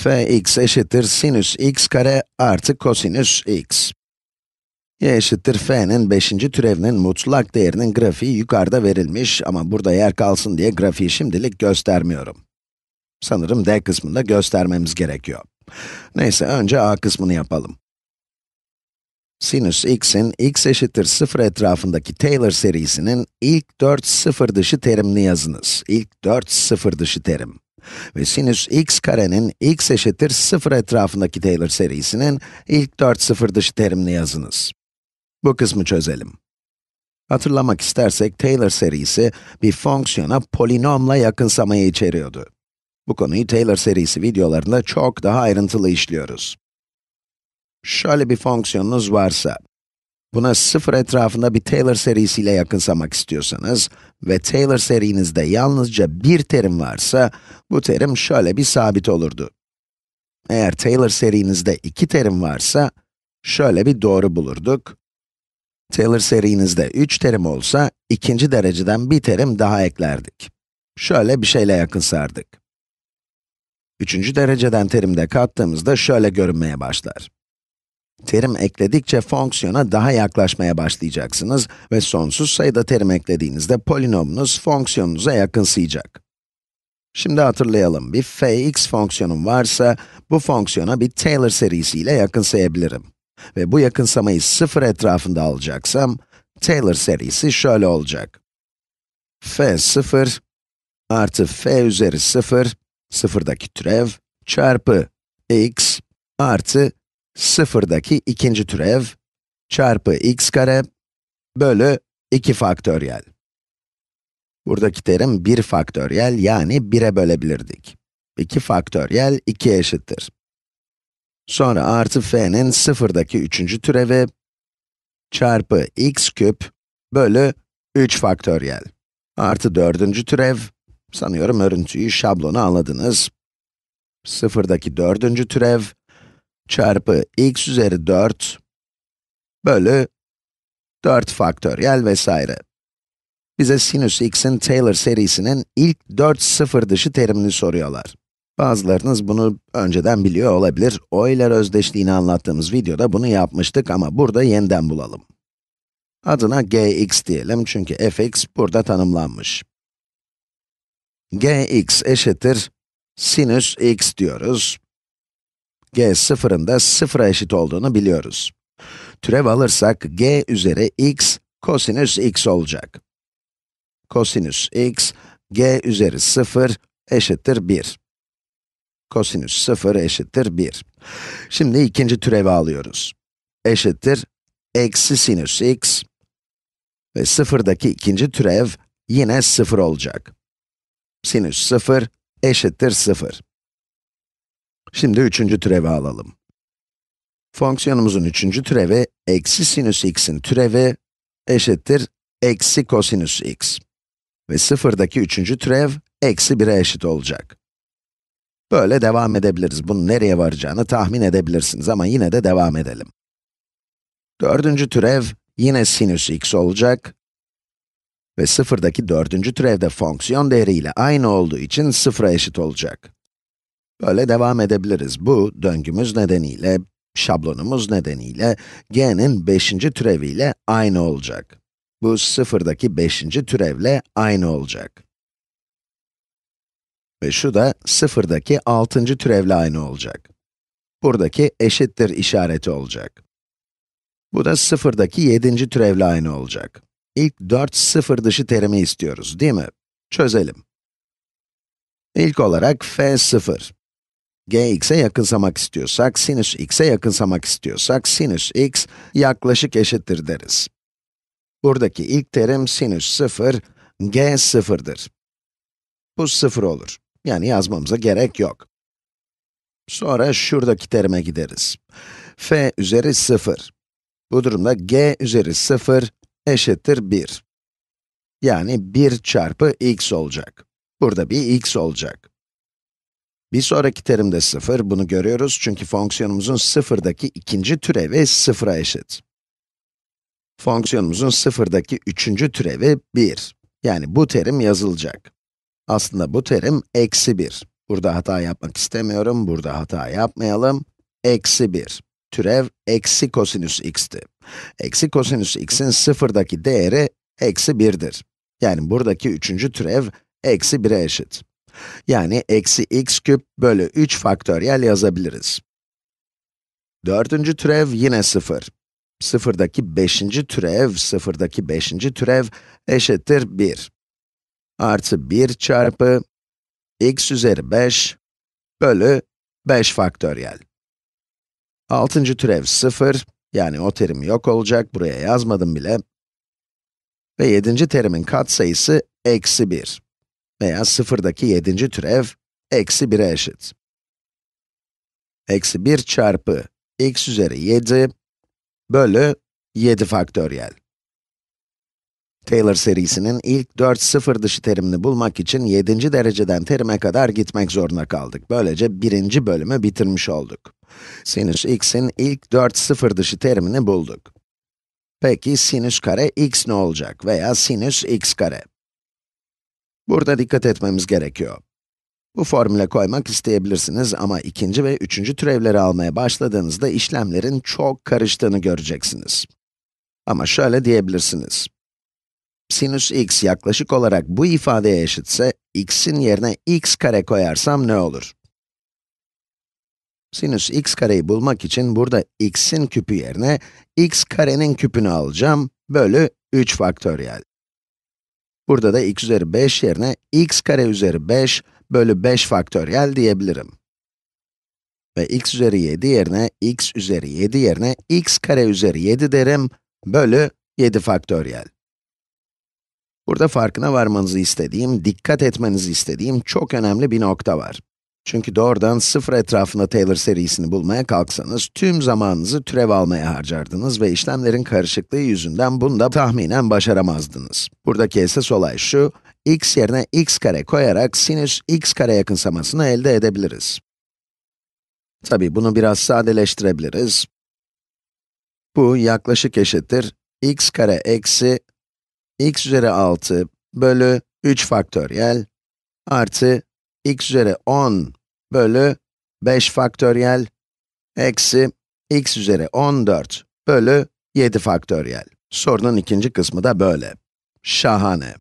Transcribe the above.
fx eşittir sinüs x kare artı kosinüs x. y eşittir f'nin 5. türevinin mutlak değerinin grafiği yukarıda verilmiş ama burada yer kalsın diye grafiği şimdilik göstermiyorum. Sanırım d kısmında göstermemiz gerekiyor. Neyse, önce a kısmını yapalım. Sinüs x'in x eşittir 0 etrafındaki Taylor serisinin ilk 4 sıfır dışı terimini yazınız. İlk 4 sıfır dışı terim. Ve sinüs x karenin x eşittir 0 etrafındaki Taylor serisinin ilk 4 sıfır dışı terimini yazınız. Bu kısmı çözelim. Hatırlamak istersek Taylor serisi bir fonksiyona polinomla yakınsamayı içeriyordu. Bu konuyu Taylor serisi videolarında çok daha ayrıntılı işliyoruz. Şöyle bir fonksiyonunuz varsa, buna sıfır etrafında bir Taylor serisiyle yakınsamak istiyorsanız ve Taylor serinizde yalnızca bir terim varsa, bu terim şöyle bir sabit olurdu. Eğer Taylor serinizde iki terim varsa, şöyle bir doğru bulurduk. Taylor serinizde 3 terim olsa, ikinci dereceden bir terim daha eklerdik. Şöyle bir şeyle yakınsardık. Üçüncü dereceden terimde kattığımızda şöyle görünmeye başlar. Terim ekledikçe fonksiyona daha yaklaşmaya başlayacaksınız ve sonsuz sayıda terim eklediğinizde polinomunuz fonksiyonunuza yakınsayacak. Şimdi hatırlayalım, bir fx fonksiyonum varsa, bu fonksiyona bir Taylor serisiyle yakınsayabilirim. Ve bu yakınsamayı sıfır etrafında alacaksam, Taylor serisi şöyle olacak. f 0 artı f üzeri 0, sıfırdaki türev, çarpı x artı sıfırdaki ikinci türev çarpı x kare bölü 2 faktöriyel. Buradaki terim 1 faktöriyel yani 1'e bölebilirdik. 2 faktöriyel 2'ye eşittir. Sonra artı f'nin sıfırdaki üçüncü türevi çarpı x küp bölü 3 faktöriyel. Artı dördüncü türev, sanıyorum örüntüyü, şablonu anladınız. Sıfırdaki dördüncü türev çarpı x üzeri 4 bölü 4 faktöriyel vesaire. Bize sinüs x'in Taylor serisinin ilk 4 sıfır dışı terimini soruyorlar. Bazılarınız bunu önceden biliyor olabilir. Euler özdeşliğini anlattığımız videoda bunu yapmıştık ama burada yeniden bulalım. Adına gx diyelim çünkü fx burada tanımlanmış. gx eşittir sinüs x diyoruz g sıfırın da sıfıra eşit olduğunu biliyoruz. Türev alırsak, g üzeri x, kosinüs x olacak. Kosinüs x, g üzeri 0 eşittir 1. Kosinüs 0 eşittir 1. Şimdi ikinci türevi alıyoruz. Eşittir, eksi sinüs x ve sıfırdaki ikinci türev yine 0 olacak. Sinüs 0 eşittir 0. Şimdi üçüncü türevi alalım. Fonksiyonumuzun üçüncü türevi, eksi sinüs x'in türevi eşittir eksi kosinüs x. Ve sıfırdaki üçüncü türev, eksi 1'e eşit olacak. Böyle devam edebiliriz. Bunun nereye varacağını tahmin edebilirsiniz ama yine de devam edelim. Dördüncü türev, yine sinüs x olacak. Ve sıfırdaki dördüncü türevde fonksiyon değeriyle aynı olduğu için sıfıra eşit olacak. Böyle devam edebiliriz. Bu, döngümüz nedeniyle, şablonumuz nedeniyle, g'nin 5. türeviyle aynı olacak. Bu sıfırdaki 5. türevle aynı olacak. Ve şu da sıfırdaki 6. türevle aynı olacak. Buradaki eşittir işareti olacak. Bu da sıfırdaki 7. türevle aynı olacak. İlk 4 sıfır dışı terimi istiyoruz, değil mi? Çözelim. İlk olarak f 0 gx'e yakınsamak istiyorsak, sinüs x'e yakınsamak istiyorsak, sinüs x yaklaşık eşittir deriz. Buradaki ilk terim sinüs 0, g 0'dır. Bu 0 olur. Yani yazmamıza gerek yok. Sonra şuradaki terime gideriz. f üzeri 0. Bu durumda g üzeri 0 eşittir 1. Yani 1 çarpı x olacak. Burada bir x olacak. Bir sonraki terimde 0, bunu görüyoruz çünkü fonksiyonumuzun sıfırdaki ikinci türevi sıfıra eşit. Fonksiyonumuzun sıfırdaki üçüncü türevi 1. Yani bu terim yazılacak. Aslında bu terim eksi 1. Burada hata yapmak istemiyorum, burada hata yapmayalım. Eksi 1. Türev eksi kosinüs x'ti. Eksi kosinüs x'in sıfırdaki değeri eksi 1'dir. Yani buradaki üçüncü türev eksi 1'e eşit. Yani eksi x küp bölü 3 faktöriyel yazabiliriz. Dördüncü türev yine 0. Sıfırdaki beşinci türev, sıfırdaki beşinci türev eşittir 1. Artı 1 çarpı x üzeri 5 bölü 5 faktöriyel. Altıncı türev 0, yani o terim yok olacak, buraya yazmadım bile. Ve yedinci terimin katsayısı eksi 1 veya sıfırdaki yedinci türev eksi 1'e eşit. Eksi 1 çarpı x üzeri 7 bölü 7 faktöriyel. Taylor serisinin ilk 4 sıfır dışı terimini bulmak için 7. dereceden terime kadar gitmek zorunda kaldık. Böylece birinci bölümü bitirmiş olduk. Sinüs x'in ilk 4 sıfır dışı terimini bulduk. Peki sinüs kare x ne olacak veya sinüs x kare? Burada dikkat etmemiz gerekiyor. Bu formüle koymak isteyebilirsiniz ama ikinci ve üçüncü türevleri almaya başladığınızda işlemlerin çok karıştığını göreceksiniz. Ama şöyle diyebilirsiniz. Sinüs x yaklaşık olarak bu ifadeye eşitse, x'in yerine x kare koyarsam ne olur? Sinüs x kareyi bulmak için burada x'in küpü yerine x karenin küpünü alacağım, bölü 3 faktöriyel. Burada da x üzeri 5 yerine x kare üzeri 5 bölü 5 faktöriyel diyebilirim. Ve x üzeri 7 yerine, x üzeri 7 yerine x kare üzeri 7 derim, bölü 7 faktöriyel. Burada farkına varmanızı istediğim, dikkat etmenizi istediğim çok önemli bir nokta var. Çünkü doğrudan sıfır etrafında Taylor serisini bulmaya kalksanız, tüm zamanınızı türev almaya harcardınız ve işlemlerin karışıklığı yüzünden bunu da tahminen başaramazdınız. Buradaki esas olay şu, x yerine x kare koyarak sinüs x kare yakınsamasını elde edebiliriz. Tabi bunu biraz sadeleştirebiliriz. Bu yaklaşık eşittir x kare eksi x üzeri 6 bölü 3 faktöriyel artı x üzeri 10 bölü 5 faktöriyel eksi x üzeri 14 bölü 7 faktöriyel. Sorunun ikinci kısmı da böyle. Şahane.